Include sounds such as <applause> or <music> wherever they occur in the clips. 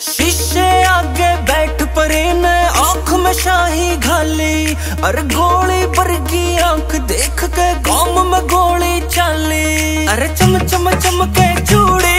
शीशे आगे बैठ परे मैं आँख में शाही घाली, अरे गोली बरगी आँख देख के गोम में गोली चाली। अरे चम चम चम के चूड़ी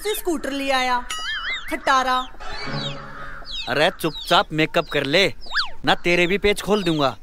से स्कूटर ले आया। खटारा। अरे चुपचाप मेकअप कर ले, ना तेरे भी पेज खोल दूँगा।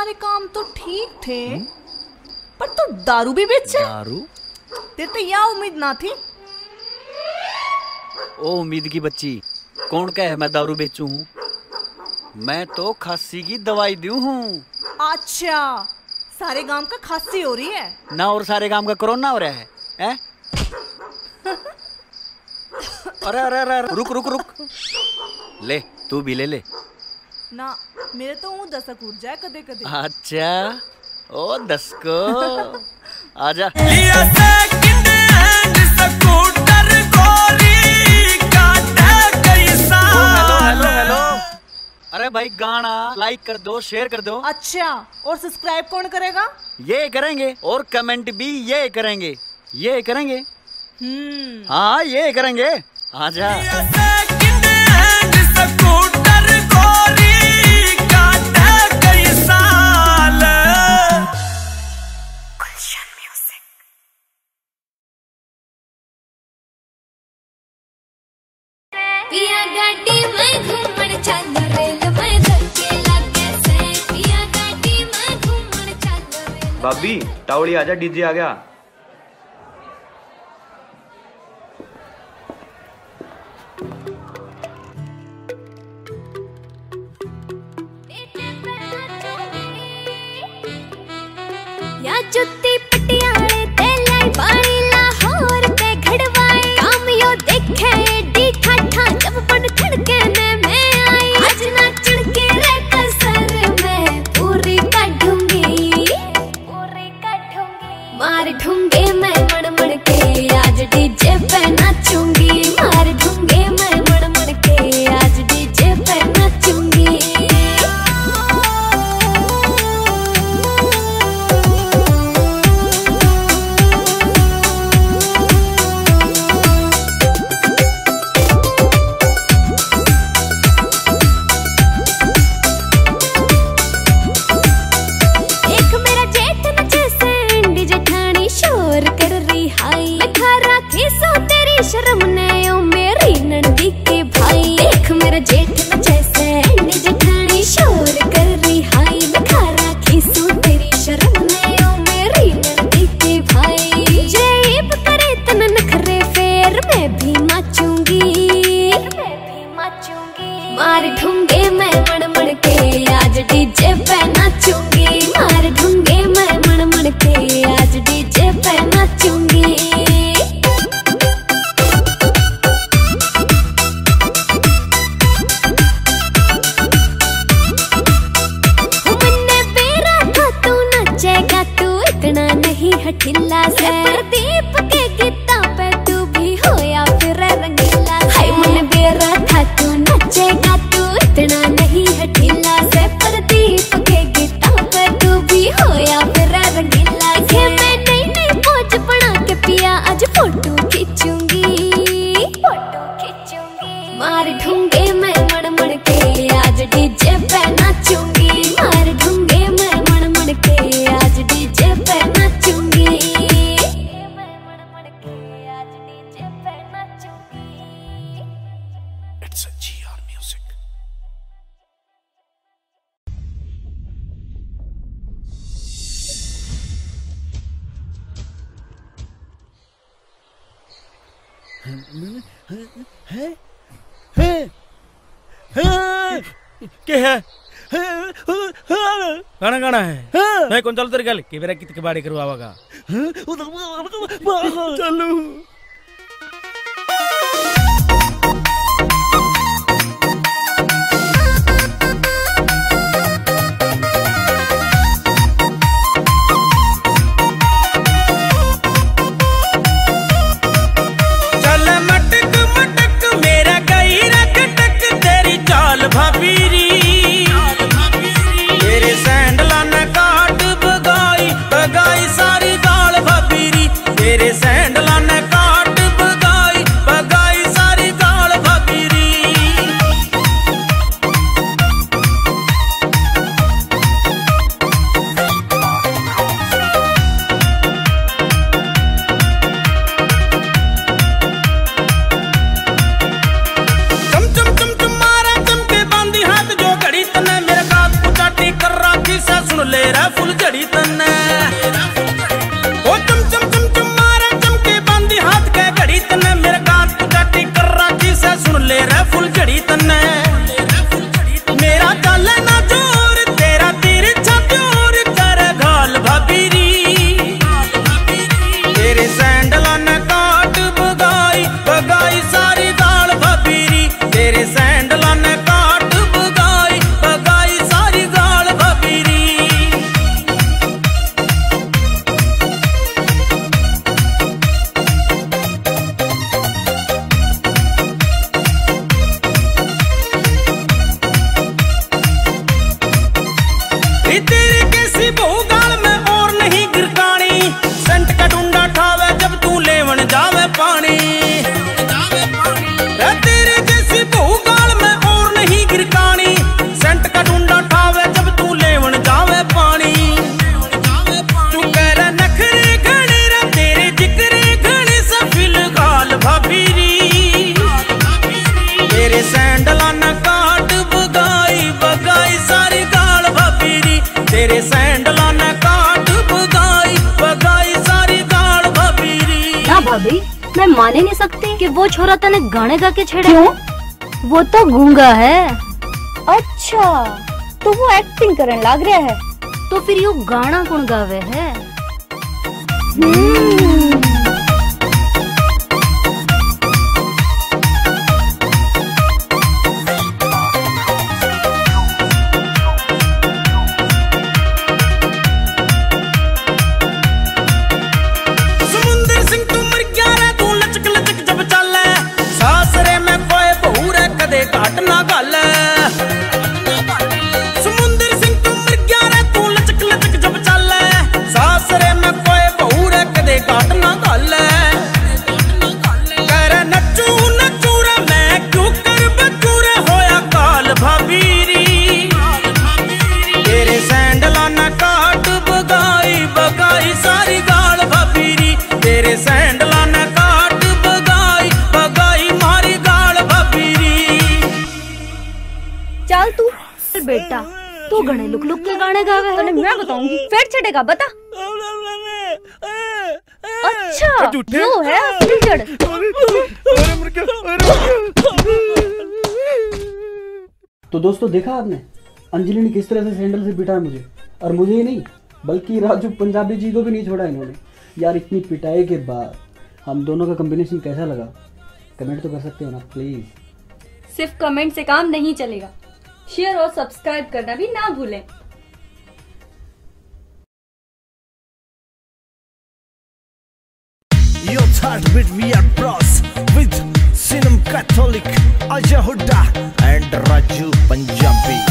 सारे काम तो ठीक थे पर तू तो दारू भी बेचा दारू? तेरे तो यह उम्मीद ना थी। ओ उम्मीद की बच्ची कौन कहे मैं दारू बेचू? हूँ मैं तो खांसी की दवाई दू हूँ। अच्छा सारे गाँव का खांसी हो रही है। ना और सारे गाँव का कोरोना हो रहा है, हैं? <laughs> अरे अरे अरे रुक रुक रुक। ले तू भी ले ले। ना मेरे तो मुँह दसक उठ जाए कदे कदे अच्छा ओ दस को आजा। लिया सेकंड हैंड स्कूटर गोरी काटा कई साल। अरे भाई गाना लाइक कर दो शेयर कर दो। अच्छा और सब्सक्राइब कौन करेगा? ये करेंगे और कमेंट भी ये करेंगे ये करेंगे। हम्म। हाँ ये करेंगे। आजा। आ टावड़ी आजा डीजे आ गया। मार ढूंढे मैं मड़ मड़ के। आज डीजे पे गाना ಗಣ है ಕೊಂಚ कौन चलो तेरे गल के मेरा Alexander ने गाने गा के छेड़ा क्यों? वो तो गूँगा है अच्छा तो वो एक्टिंग करने लग रहा है तो फिर यो गाना कौन गावे है hmm. देखा आपने? अंजलि ने किस तरह से सैंडल से पिटा मुझे? और मुझे ही नहीं बल्कि राजू पंजाबी जी को भी नहीं छोड़ा इन्होंने। यार इतनी पिटाई के बाद हम दोनों का कम्बिनेशन कैसा लगा? कमेंट तो कर सकते हो ना प्लीज़ सिर्फ़ कमेंट से काम नहीं चलेगा। शेयर और सब्सक्राइब करना भी ना भूलें। Your third bit we are pros सिनम कैथोलिक अजय हुड्डा एंड राजू पंजाबी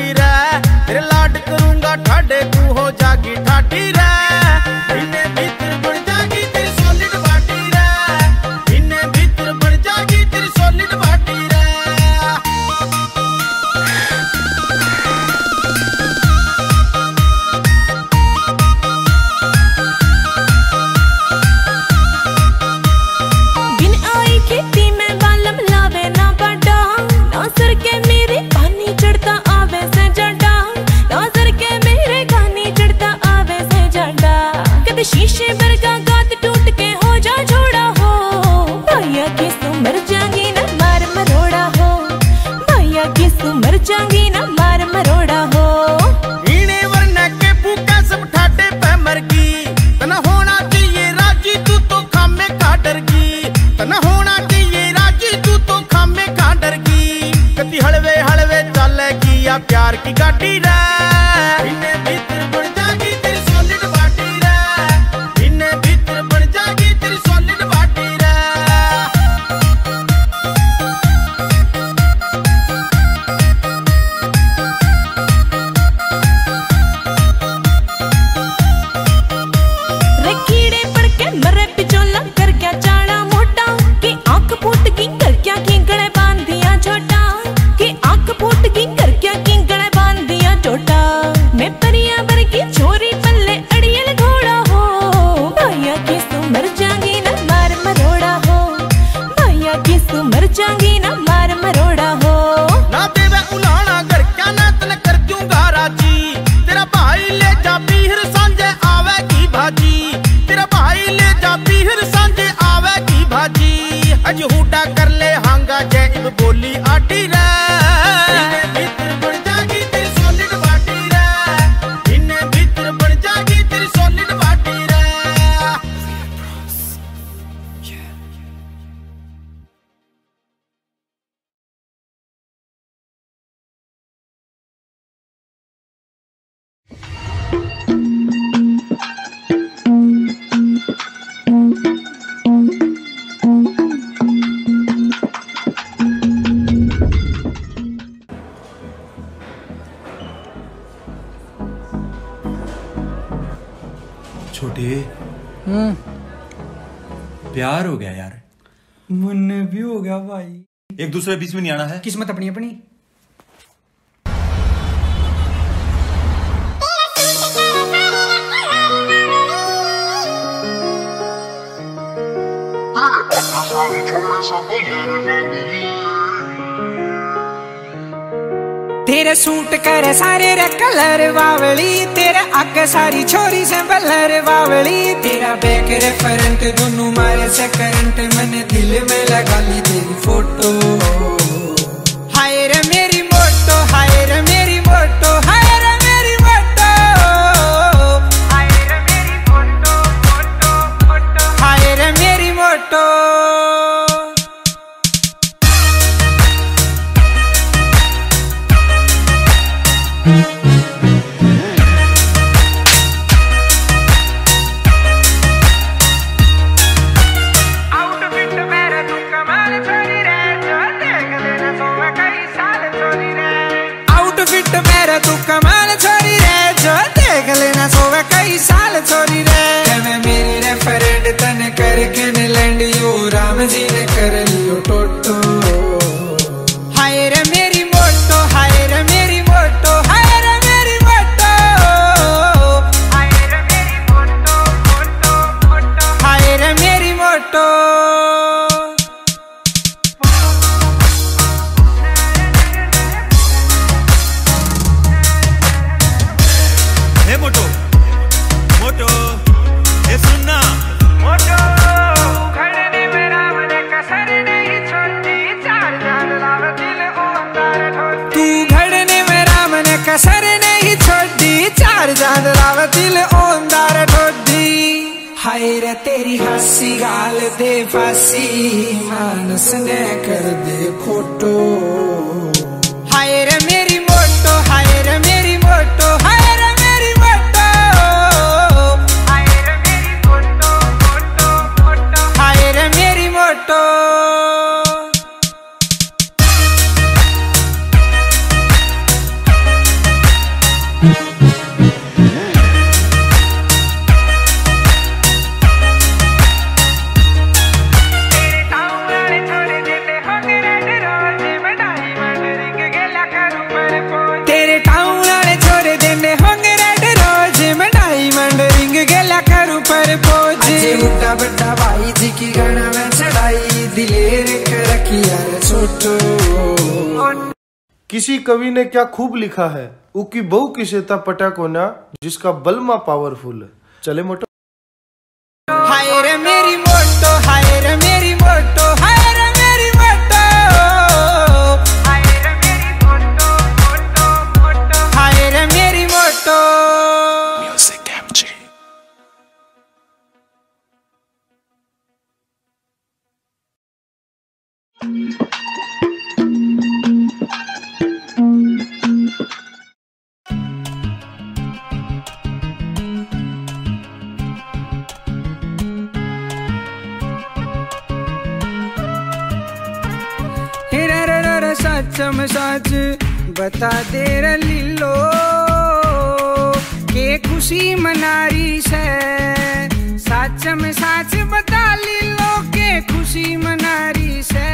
ठाठी रे। तेरे लाड करूँगा ठाडे तू हो जागी ठाठी रे। गया यार। मन भी हो गया भाई। एक दूसरे बीच में नहीं आना है। किस्मत अपनी अपनी। I'm तेरे सूट करे सारे रे कलर बावली, तेरे अग सारी छोरी से बलर बावली। तेरा बैक रेफरेंट दोनों मारे से करंट मैंने दिल में लगा ली तेरी फ़ोटो मानस ने कर दे खोटो किसी कवि ने क्या खूब लिखा है? उकी बहु किसेता पटा कोना जिसका बलमा पावरफुल चले मोटो। सचम सच बता दे लीलो के खुशी मनारी से सचम सच बता लीलो के खुशी मनारी से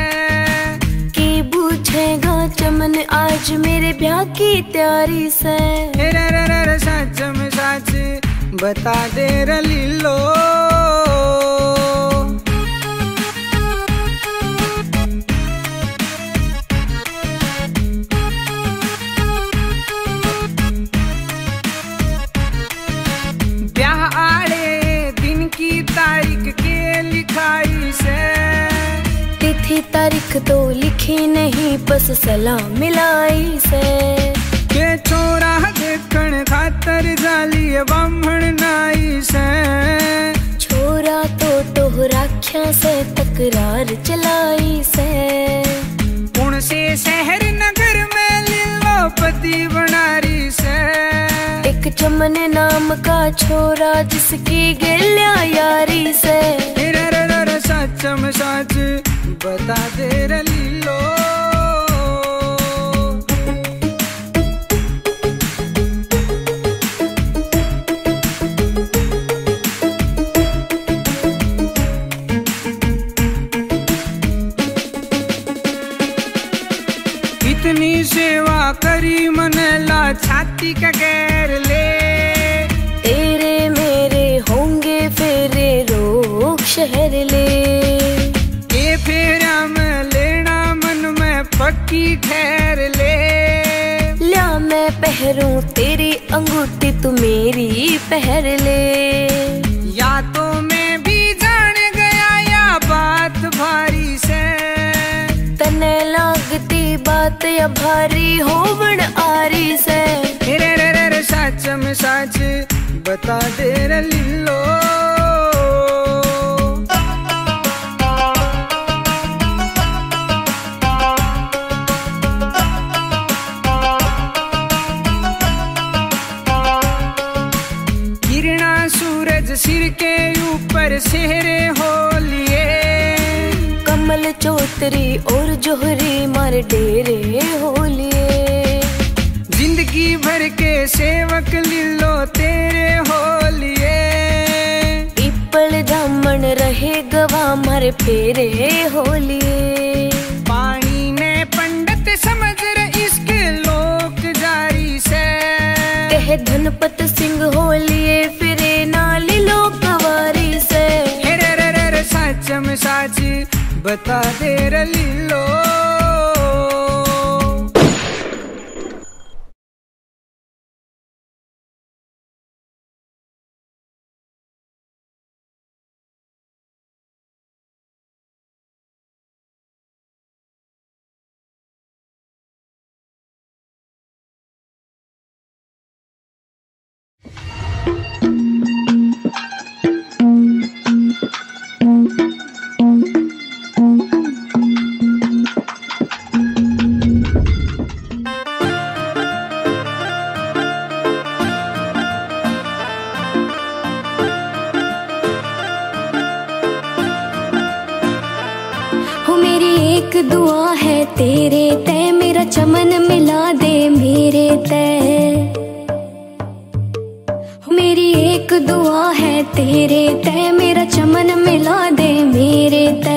के पूछेगा चमन आज मेरे ब्याह की तैयारी से? हिरर सचम सच बता दे लीलो तो लिखी नहीं बस सलाह मिलाई से। के छोरा देखण खातर जाली बामण नाई से। छोरा तो तोहराख्या से तकरार चलाई से। पुण से शहर नगर में लीलो पति बनारी से। एक चमन नाम का छोरा जिसकी गिल्या यारी से। सचम सच बता दे रे की ठहर ले। लिया मैं पहरूं तेरी अंगूठी तू मेरी पहर ले। या तो मैं भी जान गया या बात भारी से। तने लागती बात या भारी होवन आरी से। रे रे रे, रे साच में साच बता दे रे लिल्लो। तितरी और जोहरी मर डेरे होलिए। ज़िंदगी भर के सेवक लीलो तेरे होलिए। दामन रहे गवा मर फेरे होलिए। पानी ने पंडित समझ रहे इसके लोक जारी से। कह धनपत सिंह होलिए but i did दुआ है तेरे तय ते मेरा चमन मिला दे मेरे तय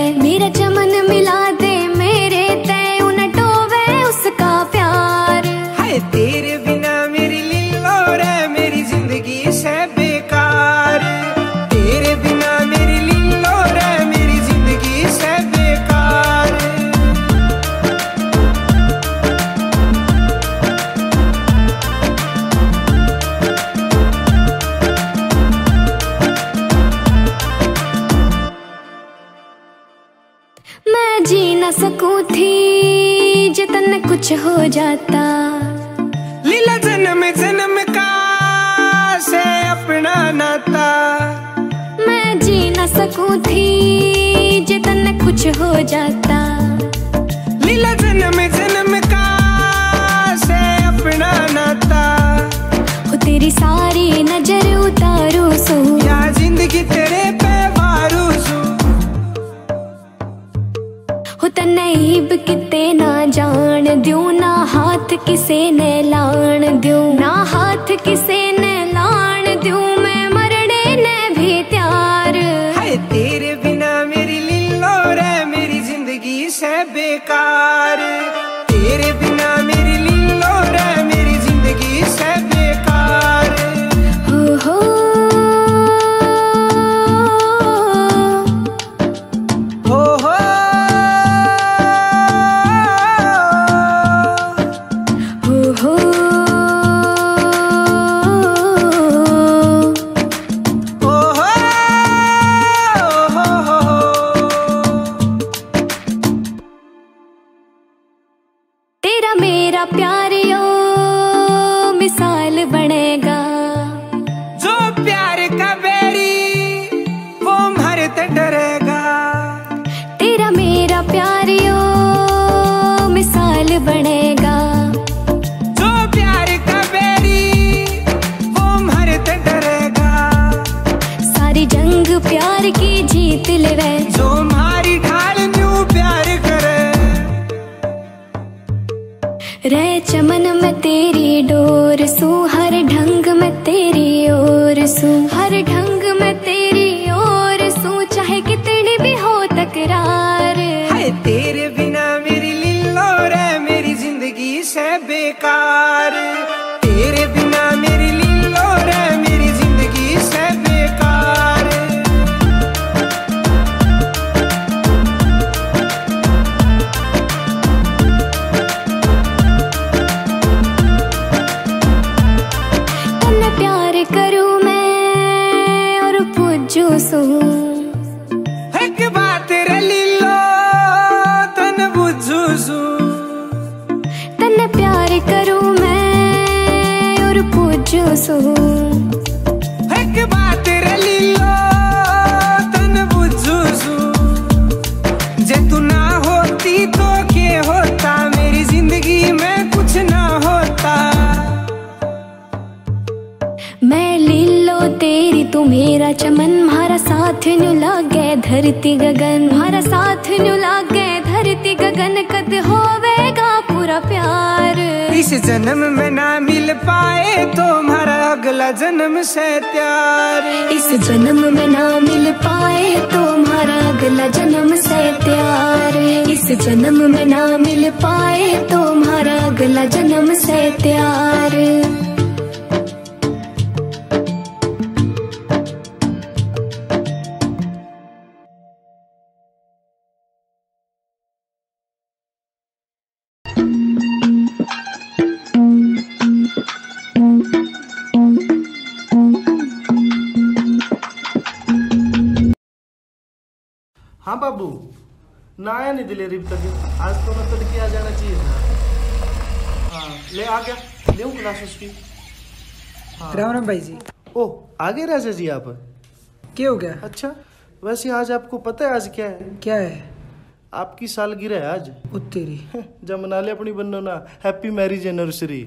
जाता mereka. से बेकार। सू एक बात रे लीलो, तन बुझू जे तू ना होती तो के होता? मेरी ज़िंदगी में कुछ ना होता। मैं लीलो, तेरी तू मेरा चमन। मारा साथ नु लागे, धरती गगन। मारा साथ नु लागे, धरती गगन। कद होवेगा पूरा प्यार? इस जन्म में ना मिल पाए तो हमारा अगला जन्म से प्यार। इस जन्म में ना मिल पाए तो हमारा अगला जन्म से प्यार। इस जन्म में ना मिल पाए तो हमारा अगला जन्म से प्यार। हाँ बाबू ना आया नहीं दिलेरी अभी तक आज तो मैं तड़के आ जाना चाहिए था। हाँ ले आ गया। ले क्लास उसकी हाँ। राम राम भाई जी। ओ आ गए राजा जी आप? क्या हो गया? अच्छा वैसे आज आपको पता है आज क्या है? क्या है? आपकी सालगिरह है आज। उत्तेरी। <laughs> जब मना ले अपनी बनो ना हैप्पी मैरिज एनिवर्सरी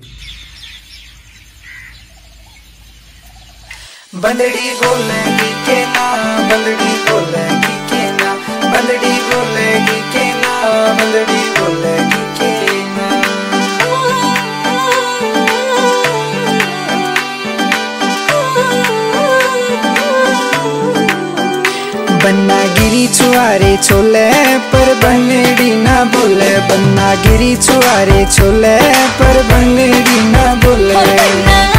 बंदड़ी बोलेगी के ना बंदड़ी बोलेगी ना बंदड़ी बोलेगी के ना, बंदड़ी बोलेगी के ना। बन्ना गिरी छुआरे छोले, पर बंगड़ी ना बोले। बन्ना गिरी छुआरे छोले, पर बंगड़ी ना बोले।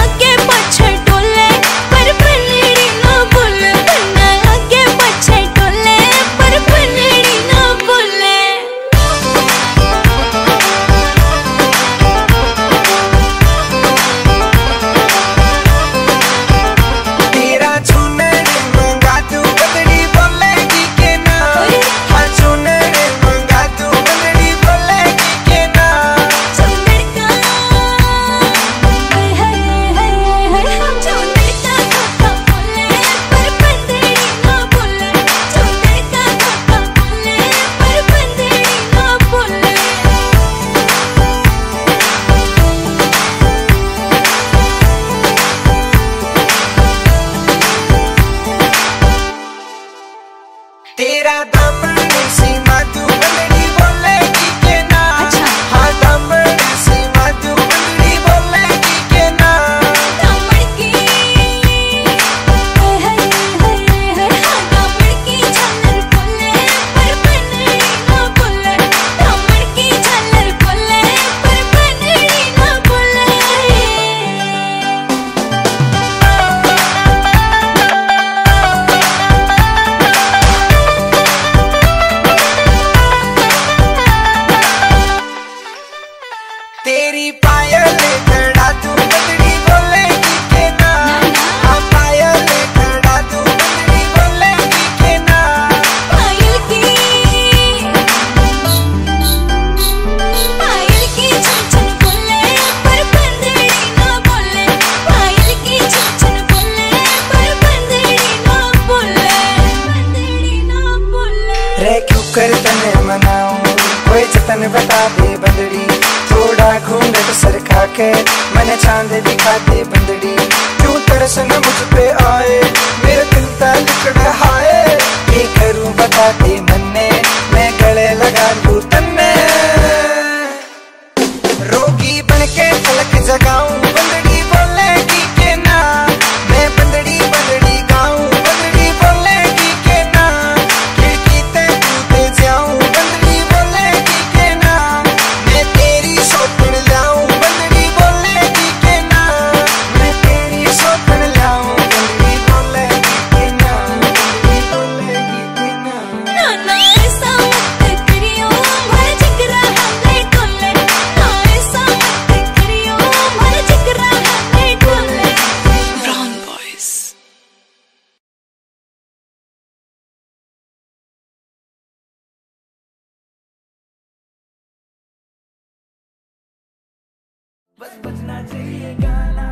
बस बजना चाहिए गाना।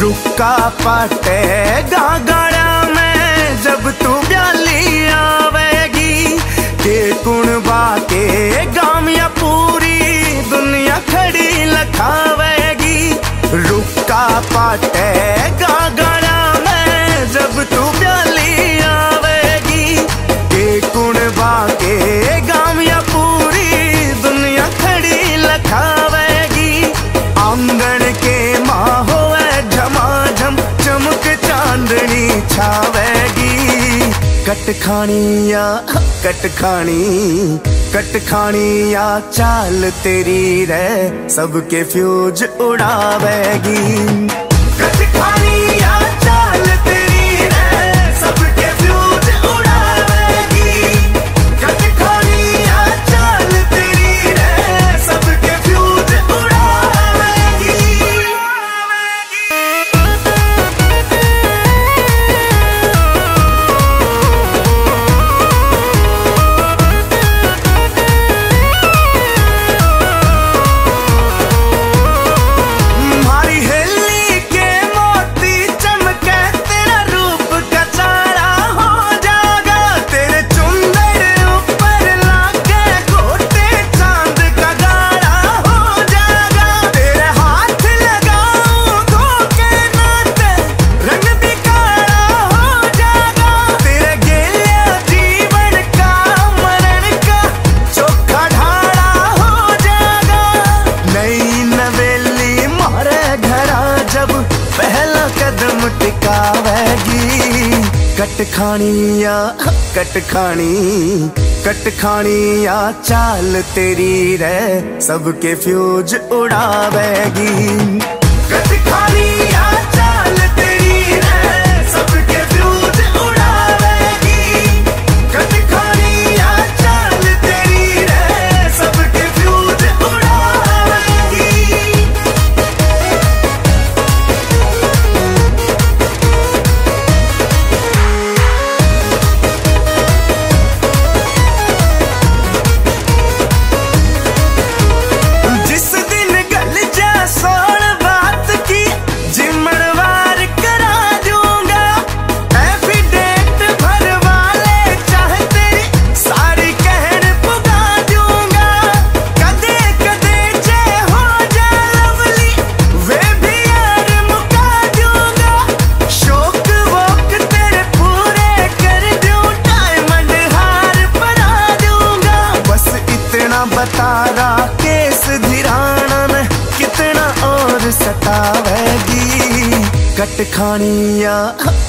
रुका पटेगा ਪਾਟੇ ਗਾਗ कट खानी या कट खानी कट खानी या चाल तेरी रे सबके फ्यूज उड़ावेगी। कट खानी कट खानी या चाल तेरी रे सबके फ्यूज उड़ावेगी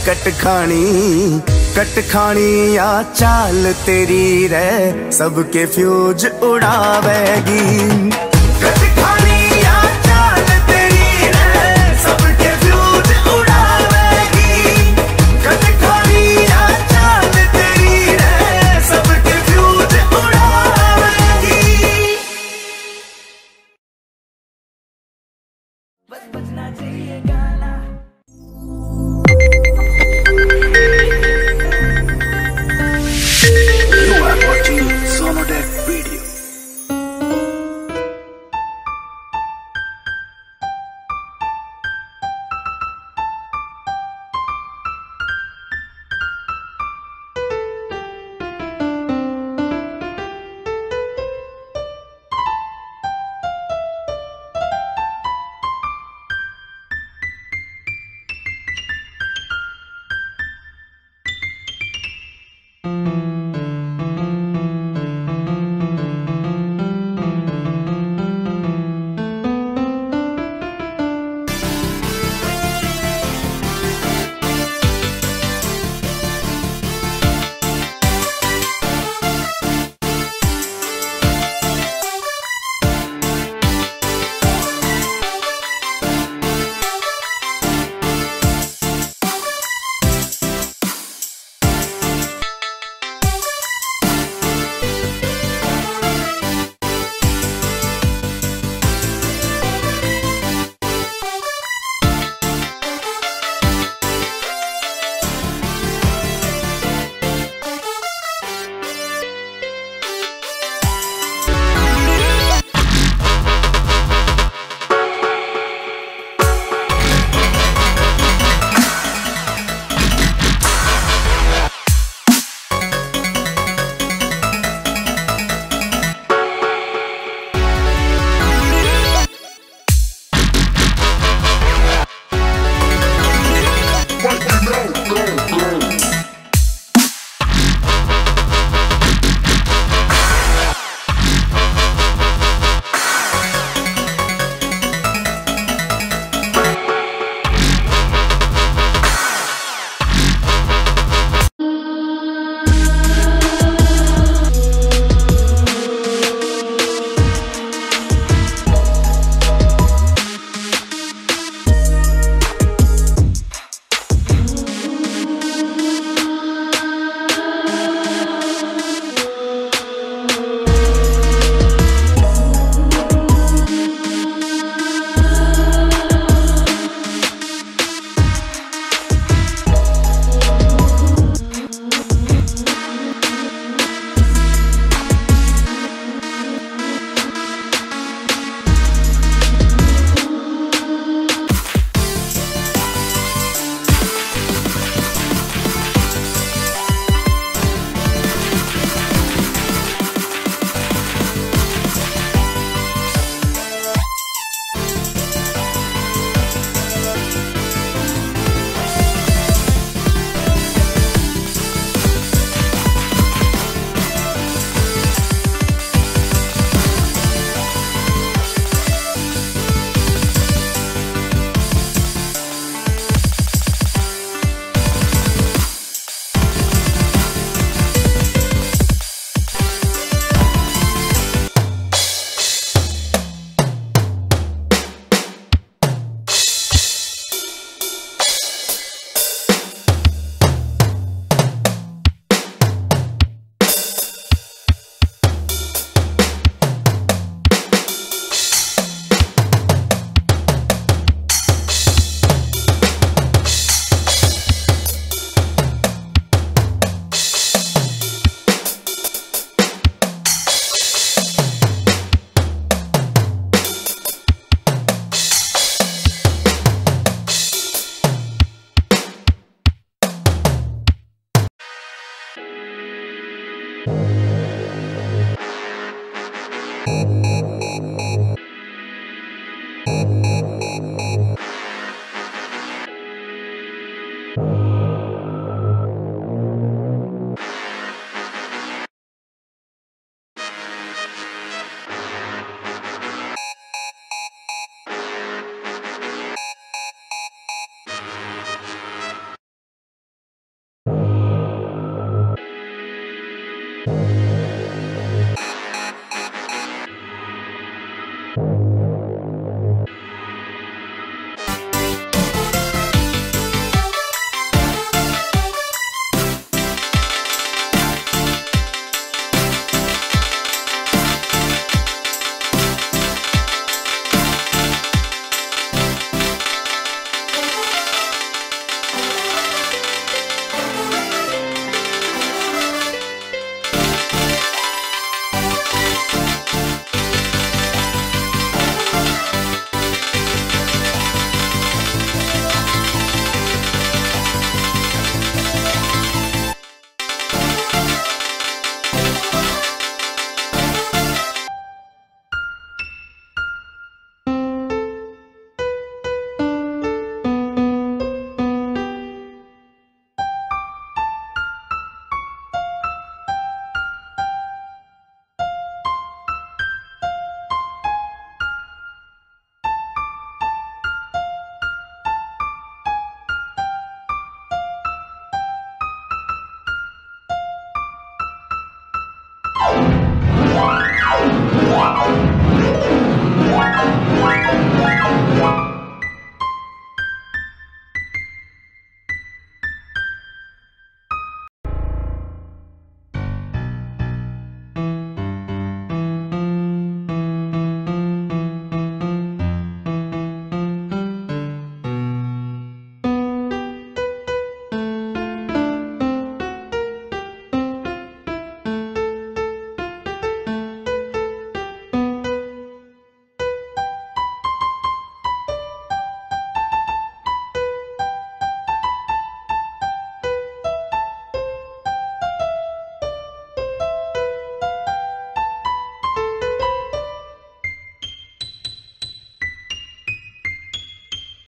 कट खानी कट खानी या चाल तेरी रे सबके फ्यूज उड़ावेगी।